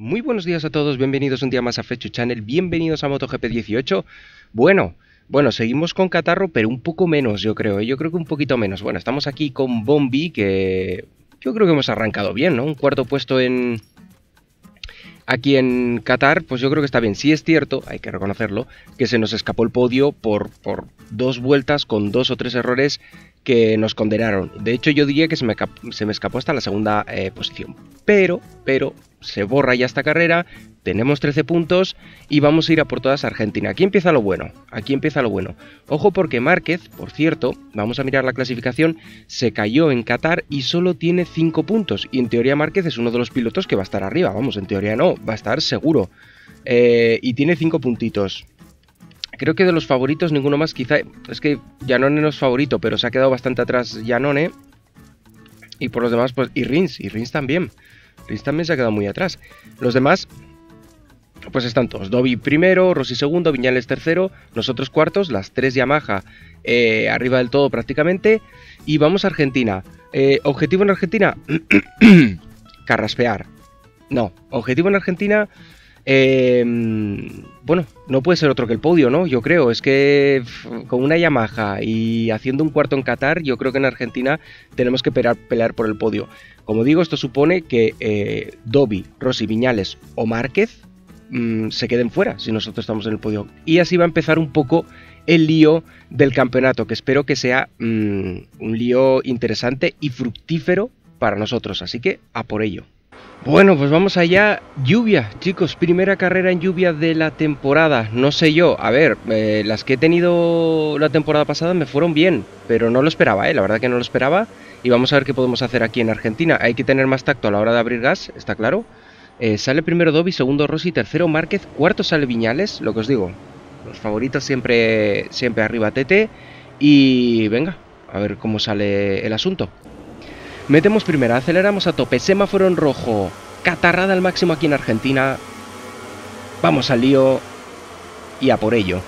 Muy buenos días a todos, bienvenidos un día más a Fechu Channel, bienvenidos a MotoGP 18. Bueno, bueno, seguimos con Catarro, pero un poco menos, yo creo, ¿eh? yo creo que un poquito menos. Bueno, estamos aquí con Bombi, que yo creo que hemos arrancado bien, ¿no? Un cuarto puesto en... Aquí en Qatar, pues yo creo que está bien. Sí es cierto, hay que reconocerlo, que se nos escapó el podio por, por dos vueltas con dos o tres errores que nos condenaron. De hecho, yo diría que se me, se me escapó hasta la segunda eh, posición. Pero, pero, se borra ya esta carrera, tenemos 13 puntos y vamos a ir a por todas Argentina. Aquí empieza lo bueno, aquí empieza lo bueno. Ojo porque Márquez, por cierto, vamos a mirar la clasificación, se cayó en Qatar y solo tiene 5 puntos. Y en teoría Márquez es uno de los pilotos que va a estar arriba, vamos, en teoría no, va a estar seguro. Eh, y tiene 5 puntitos. Creo que de los favoritos ninguno más, quizá... Es que Janone no es favorito, pero se ha quedado bastante atrás Janone. Y por los demás, pues... Y Rins, y Rins también. También se ha quedado muy atrás. Los demás, pues están todos. Dobby primero, Rossi segundo, Viñales tercero, nosotros cuartos, las tres Yamaha eh, arriba del todo prácticamente. Y vamos a Argentina. Eh, ¿Objetivo en Argentina? Carraspear. No, objetivo en Argentina... Eh, bueno, no puede ser otro que el podio, ¿no? Yo creo, es que con una Yamaha y haciendo un cuarto en Qatar, yo creo que en Argentina tenemos que pelear, por el podio. Como digo, esto supone que eh, Dobby, Rossi, Viñales o Márquez mmm, se queden fuera si nosotros estamos en el podio. Y así va a empezar un poco el lío del campeonato, que espero que sea mmm, un lío interesante y fructífero para nosotros. Así que a por ello. Bueno, pues vamos allá. Lluvia, chicos, primera carrera en lluvia de la temporada. No sé yo, a ver, eh, las que he tenido la temporada pasada me fueron bien, pero no lo esperaba, ¿eh? la verdad que no lo esperaba. Y vamos a ver qué podemos hacer aquí en Argentina. Hay que tener más tacto a la hora de abrir gas, está claro. Eh, sale primero Dobby, segundo Rossi, tercero Márquez, cuarto sale Viñales, lo que os digo. Los favoritos siempre, siempre arriba Tete. Y venga, a ver cómo sale el asunto. Metemos primera, aceleramos a tope, semáforo en rojo, catarrada al máximo aquí en Argentina. Vamos al lío y a por ello.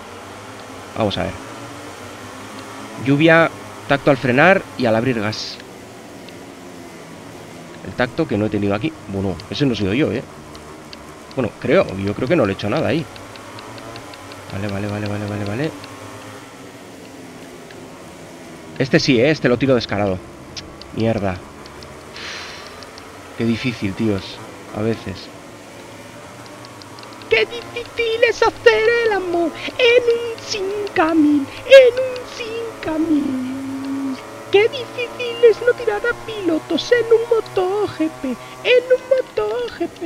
Vamos a ver. Lluvia, tacto al frenar y al abrir gas. El tacto que no he tenido aquí. Bueno, ese no he sido yo, ¿eh? Bueno, creo, yo creo que no le he hecho nada ahí. Vale, vale, vale, vale, vale, vale. Este sí, ¿eh? Este lo tiro descarado. Mierda. Qué difícil, tíos. A veces. Qué difícil es hacer el amor en un sin camino, en un sin camino. Qué difícil es no tirar a pilotos en un MotoGP, en un MotoGP.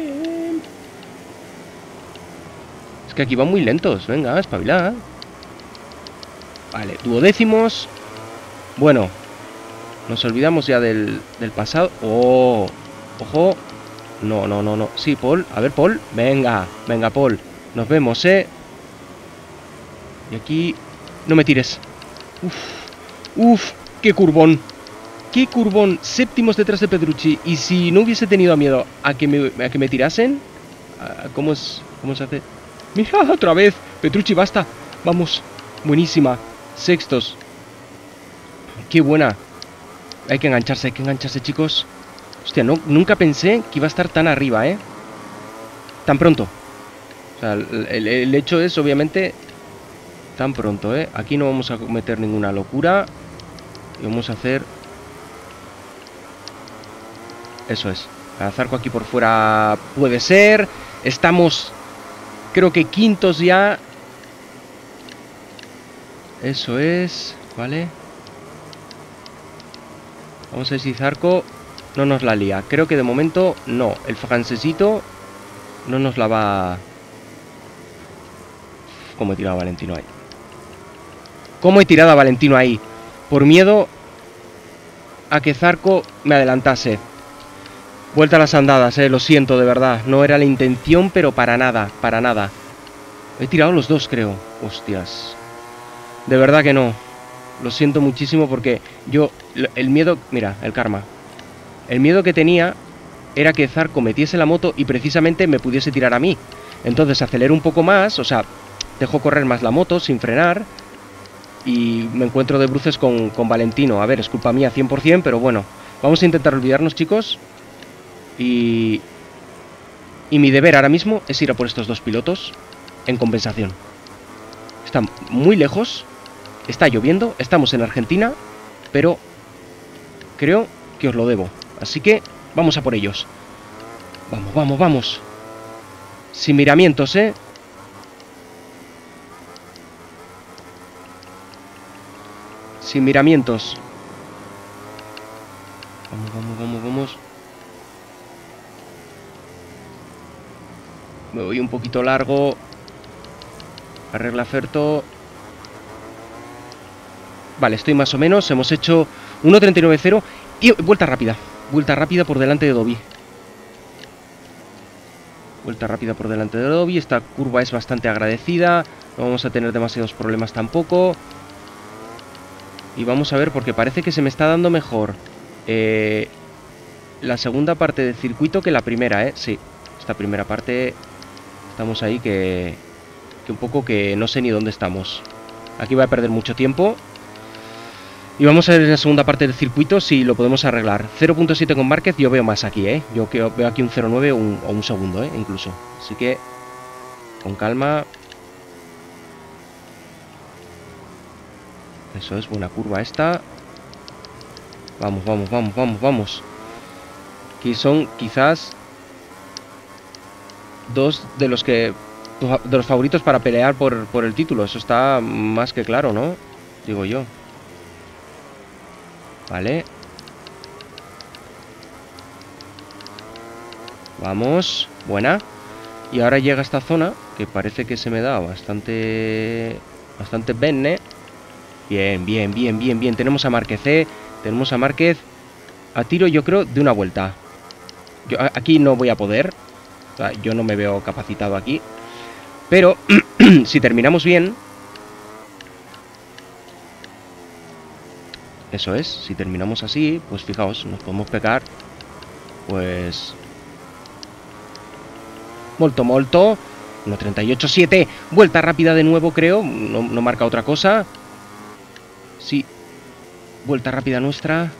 Es que aquí van muy lentos. Venga, espabilad. Vale, duodécimos. Bueno, nos olvidamos ya del, del pasado. ¡Oh! Ojo. No, no, no, no. Sí, Paul. A ver, Paul. Venga, venga, Paul. Nos vemos, ¿eh? Y aquí... No me tires. Uf. Uf. Qué curbón. Qué curbón. Séptimos detrás de Pedrucci. Y si no hubiese tenido miedo a que me, a que me tirasen... ¿Cómo es? ¿Cómo se hace? Mira, otra vez. Petrucci, basta. Vamos. Buenísima. Sextos. Qué buena. Hay que engancharse, hay que engancharse, chicos. Hostia, no, nunca pensé que iba a estar tan arriba, ¿eh? Tan pronto. O sea, el, el, hecho es, obviamente, tan pronto, ¿eh? Aquí no vamos a cometer ninguna locura. Y vamos a hacer... Eso es. Zarco aquí por fuera puede ser. Estamos, creo que quintos ya. Eso es, ¿vale? Vamos a ver si Zarco no nos la lía. Creo que de momento no. El francesito no nos la va... ¿Cómo he tirado a Valentino ahí? ¿Cómo he tirado a Valentino ahí? Por miedo a que Zarco me adelantase. Vuelta a las andadas, eh, lo siento de verdad. No era la intención, pero para nada, para nada. He tirado los dos, creo. Hostias. De verdad que no. Lo siento muchísimo porque yo... El miedo... Mira, el karma. El miedo que tenía era que Zarco metiese la moto y precisamente me pudiese tirar a mí. Entonces acelero un poco más, o sea, dejo correr más la moto sin frenar y me encuentro de bruces con, con Valentino. A ver, es culpa mía 100%, pero bueno, vamos a intentar olvidarnos, chicos. Y... Y mi deber ahora mismo es ir a por estos dos pilotos en compensación. Están muy lejos, está lloviendo, estamos en Argentina, pero creo que os lo debo. Así que vamos a por ellos. Vamos, vamos, vamos. Sin miramientos, ¿eh? Sin miramientos. Vamos, vamos, vamos, vamos. Me voy un poquito largo. Arregla Ferto. Vale, estoy más o menos. Hemos hecho 1.39.0 y vuelta rápida. Vuelta rápida por delante de Dobby. Vuelta rápida por delante de Dobby. Esta curva es bastante agradecida. No vamos a tener demasiados problemas tampoco. Y vamos a ver, porque parece que se me está dando mejor eh, la segunda parte del circuito que la primera, ¿eh? Sí, esta primera parte estamos ahí que, que un poco que no sé ni dónde estamos. Aquí voy a perder mucho tiempo. Y vamos a ver la segunda parte del circuito si lo podemos arreglar. 0.7 con Márquez yo veo más aquí, ¿eh? Yo veo aquí un 0.9 o un, o un segundo, ¿eh? Incluso. Así que, con calma. Eso es, buena curva esta. Vamos, vamos, vamos, vamos, vamos. Aquí son quizás dos de los que de los favoritos para pelear por, por el título. Eso está más que claro, ¿no? Digo yo. Vale. Vamos. Buena. Y ahora llega esta zona, que parece que se me da bastante... Bastante bene. Bien, bien, bien, bien, bien. Tenemos a Márquez, ¿eh? Tenemos a Márquez a tiro, yo creo, de una vuelta. Yo aquí no voy a poder. O sea, yo no me veo capacitado aquí. Pero, si terminamos bien... Eso es, si terminamos así, pues fijaos, nos podemos pegar, pues... Molto, molto. 1.38.7. Vuelta rápida de nuevo, creo. No, marca otra cosa. Sí. Vuelta rápida nuestra.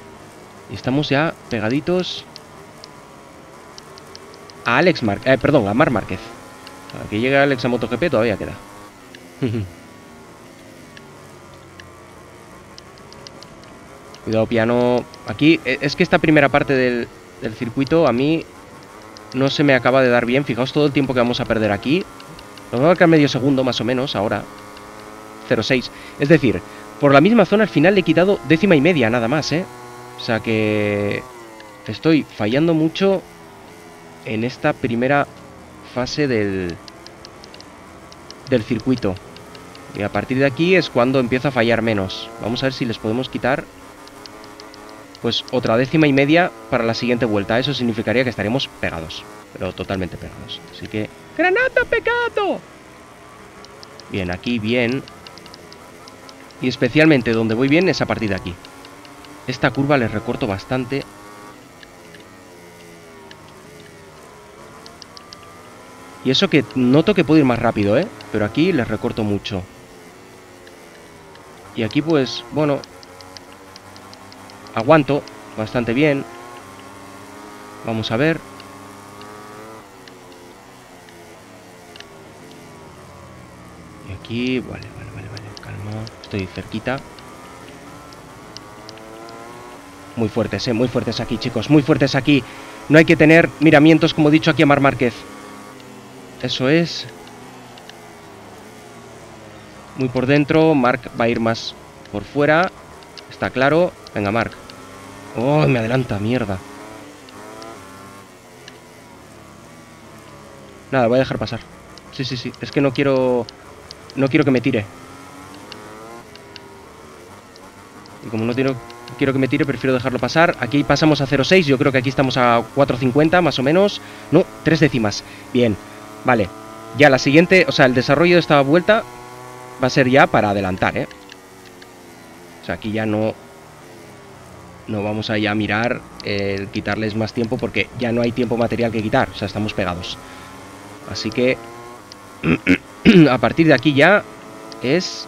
Y estamos ya pegaditos a Alex Mar eh, perdón, a Mar Márquez. A que llegue Alex a MotoGP todavía queda. Cuidado, piano. Aquí, e, es que esta primera parte del, circuito a mí no se me acaba de dar bien. Fijaos todo el tiempo que vamos a perder aquí. Nos va a marcar medio segundo más o menos ahora. 0.6. Es decir, por la misma zona al final le he quitado décima y media nada más, ¿eh? O sea que estoy fallando mucho en esta primera fase del, del circuito. Y a partir de aquí es cuando empieza a fallar menos. Vamos a ver si les podemos quitar pues otra décima y media para la siguiente vuelta. Eso significaría que estaremos pegados, pero totalmente pegados. Así que... ¡Granada pegado! Bien, aquí bien. Y especialmente donde voy bien es a partir de aquí. Esta curva les recorto bastante. Y eso que noto que puedo ir más rápido, ¿eh? Pero aquí les recorto mucho. Y aquí pues, bueno... Aguanto bastante bien. Vamos a ver. Y aquí, vale, vale, vale, vale, calma. Estoy cerquita. Muy fuertes, eh, muy fuertes aquí, chicos, muy fuertes aquí. No hay que tener miramientos, como he dicho aquí a Mar Márquez. Eso es. Muy por dentro. Mark va a ir más por fuera. Está claro. Venga, Mark. Oh, me adelanta, mierda. Nada, voy a dejar pasar. Sí, sí, sí. Es que no quiero... No quiero que me tire. Y como no quiero, quiero que me tire, prefiero dejarlo pasar. Aquí pasamos a 0.6. Yo creo que aquí estamos a 4.50, más o menos. No, tres décimas. Bien. Vale, ya la siguiente, o sea, el desarrollo de esta vuelta va a ser ya para adelantar, ¿eh? O sea, aquí ya no... No vamos a ya mirar el quitarles más tiempo porque ya no hay tiempo material que quitar, o sea, estamos pegados. Así que... a partir de aquí ya es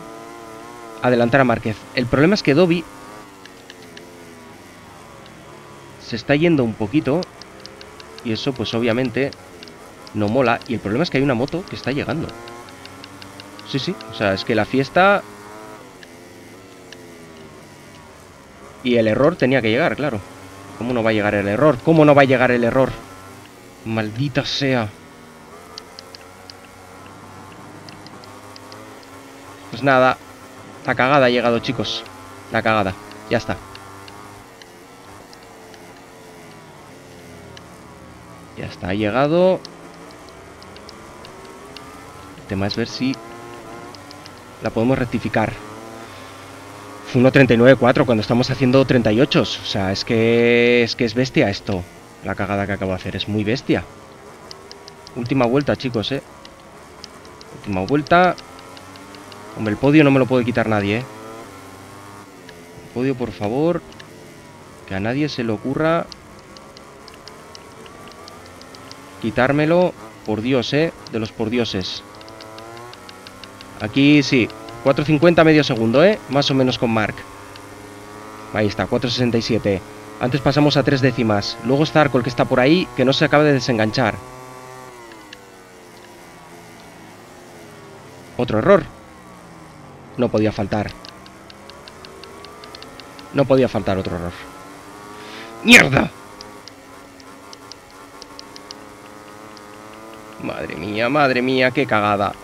adelantar a Márquez. El problema es que Dobby se está yendo un poquito y eso pues obviamente no mola. Y el problema es que hay una moto que está llegando. Sí, sí, o sea, es que la fiesta... Y el error tenía que llegar, claro. ¿Cómo no va a llegar el error? ¿Cómo no va a llegar el error? Maldita sea. Pues nada, la cagada ha llegado, chicos. La cagada. Ya está. Ya está, ha llegado. El tema es ver si la podemos rectificar. Fue 1.39.4 cuando estamos haciendo 38. O sea, es que, es que es bestia esto. La cagada que acabo de hacer. Es muy bestia. Última vuelta, chicos, ¿eh? Última vuelta. Hombre, el podio no me lo puede quitar nadie, ¿eh? El podio, por favor. Que a nadie se le ocurra... Quitármelo. Por Dios, ¿eh? De los por dioses. Aquí sí, 4.50 medio segundo, ¿eh? Más o menos con Mark. Ahí está, 4.67. Antes pasamos a tres décimas. Luego está Arco, el que está por ahí, que no se acaba de desenganchar. Otro error. No podía faltar. No podía faltar otro error. ¡Mierda! Madre mía, madre mía, qué cagada.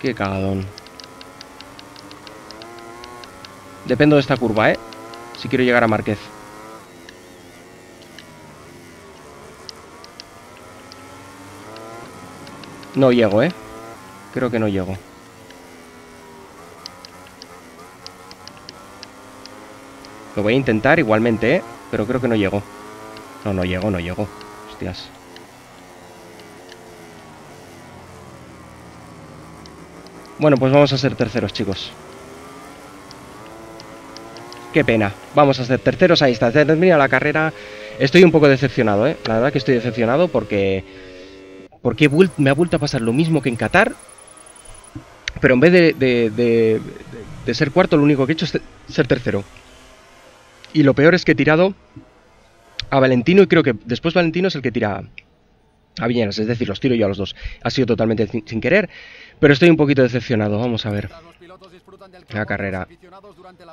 Qué cagadón. Dependo de esta curva, ¿eh? Si quiero llegar a Márquez. No llego, ¿eh? Creo que no llego. Lo voy a intentar igualmente, ¿eh? Pero creo que no llego. No, no llego, no llego. Hostias. Bueno, pues vamos a ser terceros, chicos. Qué pena. Vamos a ser terceros. Ahí está. Termina la carrera. Estoy un poco decepcionado, ¿eh? La verdad que estoy decepcionado porque... Porque me ha vuelto a pasar lo mismo que en Qatar. Pero en vez de, de, de, ser cuarto, lo único que he hecho es ser tercero. Y lo peor es que he tirado a Valentino y creo que después Valentino es el que tira a Viñeras. Es decir, los tiro yo a los dos. Ha sido totalmente sin querer. Pero estoy un poquito decepcionado, vamos a ver. La carrera.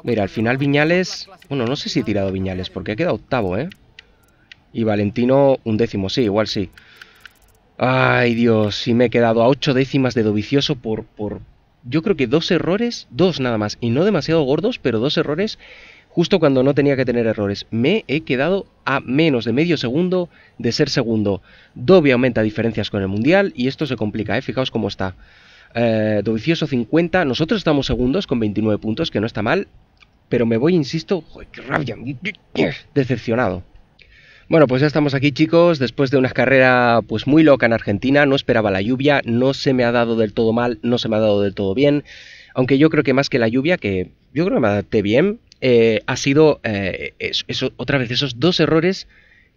Mira, al final Viñales... Bueno, no sé si he tirado Viñales, porque ha quedado octavo, ¿eh? Y Valentino un décimo, sí, igual sí. Ay, Dios, si me he quedado a ocho décimas de Dovicioso por, por... Yo creo que dos errores, dos nada más, y no demasiado gordos, pero dos errores justo cuando no tenía que tener errores. Me he quedado a menos de medio segundo de ser segundo. Dobby aumenta diferencias con el Mundial y esto se complica, ¿eh? Fijaos cómo está. Eh, Dovicioso 50. Nosotros estamos segundos con 29 puntos, que no está mal. Pero me voy, insisto, joder, qué rabia, decepcionado. Bueno, pues ya estamos aquí chicos, después de una carrera pues muy loca en Argentina, no esperaba la lluvia, no se me ha dado del todo mal, no se me ha dado del todo bien, aunque yo creo que más que la lluvia, que yo creo que me adapté bien, eh, ha sido eh, eso, otra vez esos dos errores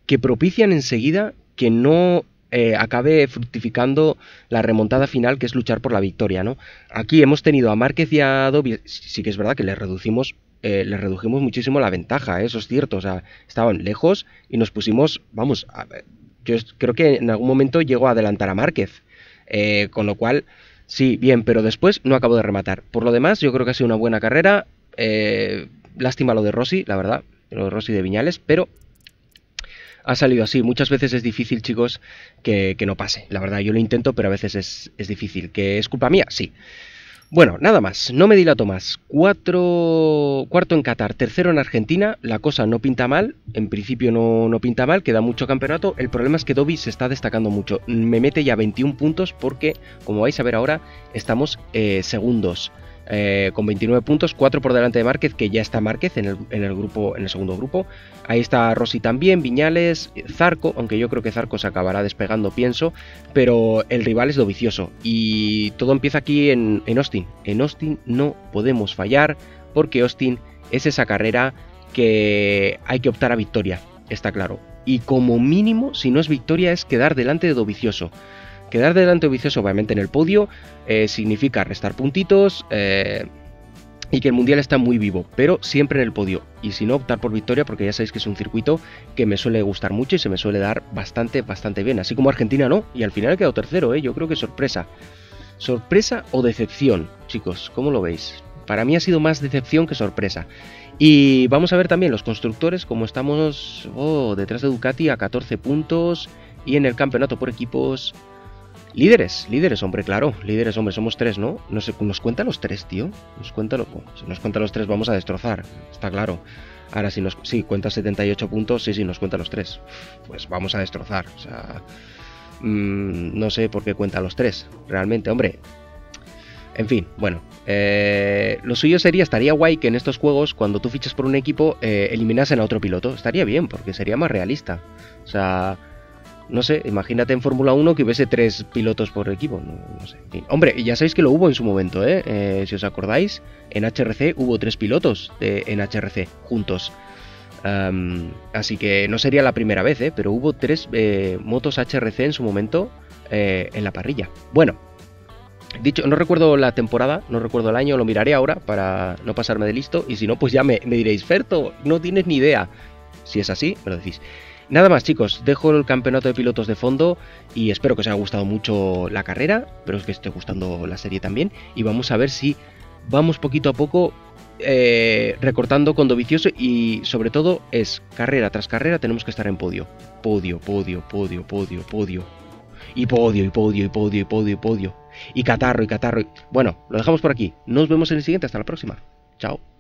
que propician enseguida que no eh, acabe fructificando la remontada final que es luchar por la victoria, ¿no? Aquí hemos tenido a Márquez y a Dobby, sí que es verdad que le reducimos, eh, redujimos muchísimo la ventaja, ¿eh? eso es cierto, o sea, estaban lejos y nos pusimos, vamos, yo creo que en algún momento llegó a adelantar a Márquez, con lo cual, sí, bien, pero después no acabo de rematar. Por lo demás, yo creo que ha sido una buena carrera, lástima lo de Rossi, la verdad, lo de Rossi de Viñales, pero ha salido así. Muchas veces es difícil, chicos, que, no pase. La verdad, yo lo intento, pero a veces es, difícil. ¿Que es culpa mía? Sí. Bueno, nada más, no me dilato más. Cuatro, cuarto en Qatar, tercero en Argentina. La cosa no pinta mal, en principio no, no, pinta mal, queda mucho campeonato. El problema es que Dobby se está destacando mucho. Me mete ya 21 puntos porque, como vais a ver ahora, estamos eh, segundos. Eh, con 29 puntos, 4 por delante de Márquez, que ya está Márquez en el, grupo, en el segundo grupo. Ahí está Rossi también, Viñales, Zarco, aunque yo creo que Zarco se acabará despegando, pienso, pero el rival es Dovicioso. Y todo empieza aquí en, en Austin. En Austin no podemos fallar, porque Austin es esa carrera que hay que optar a victoria, está claro. Y como mínimo, si no es victoria, es quedar delante de Dovicioso. Quedar delante de Vicioso, obviamente, en el podio eh, significa restar puntitos, eh, y que el mundial está muy vivo, pero siempre en el podio. Y si no, optar por victoria, porque ya sabéis que es un circuito que me suele gustar mucho y se me suele dar bastante, bastante bien. Así como Argentina no, y al final he quedado tercero, ¿eh? yo creo que sorpresa. ¿Sorpresa o decepción, chicos? ¿Cómo lo veis? Para mí ha sido más decepción que sorpresa. Y vamos a ver también los constructores, como estamos oh, detrás de Ducati a 14 puntos y en el campeonato por equipos Líderes, líderes, hombre, claro. Líderes, hombre, somos tres, ¿no? Nos, nos cuenta los tres, tío. Nos cuenta los, si nos cuenta los tres, vamos a destrozar. Está claro. Ahora, si nos sí, cuenta 78 puntos, sí, sí, nos cuenta los tres. Pues vamos a destrozar. O sea. Mmm, no sé por qué cuenta los tres. Realmente, hombre. En fin, bueno. Eh, lo suyo sería, estaría guay que en estos juegos, cuando tú fichas por un equipo, eh, eliminasen a otro piloto. Estaría bien, porque sería más realista. O sea no sé, imagínate en Fórmula 1 que hubiese tres pilotos por equipo. No, sé. Hombre, ya sabéis que lo hubo en su momento, ¿eh? ¿eh? Si os acordáis, en HRC hubo tres pilotos de, en HRC juntos. así que no sería la primera vez, ¿eh? Pero hubo tres eh, motos HRC en su momento eh, en la parrilla. Bueno, dicho, no recuerdo la temporada, no recuerdo el año, lo miraré ahora para no pasarme de listo. Y si no, pues ya me, me diréis, Ferto, no tienes ni idea. Si es así, me lo decís. Nada más chicos, dejo el campeonato de pilotos de fondo y espero que os haya gustado mucho la carrera, espero que os esté gustando la serie también. Y vamos a ver si vamos poquito a poco eh, recortando con vicioso y sobre todo es carrera tras carrera tenemos que estar en podio, podio, podio, podio, podio, podio. Y podio y podio y podio y podio y podio. Y catarro y catarro. Bueno, lo dejamos por aquí, nos vemos en el siguiente, hasta la próxima, chao.